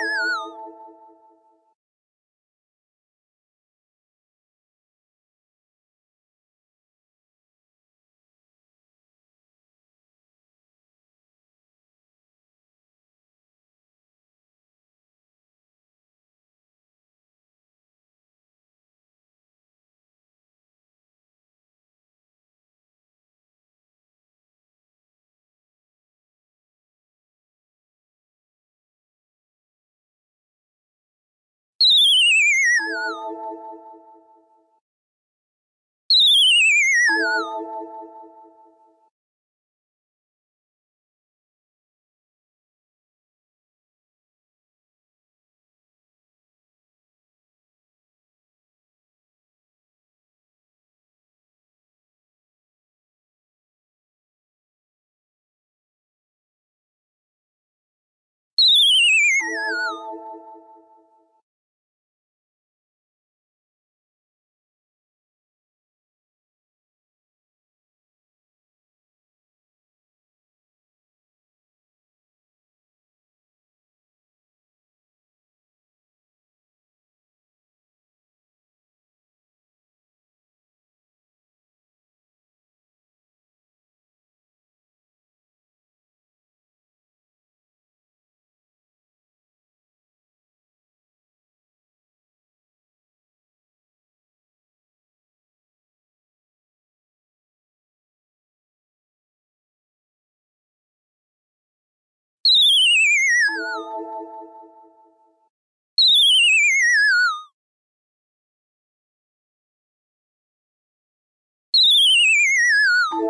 you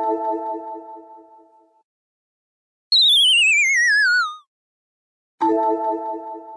Thank you.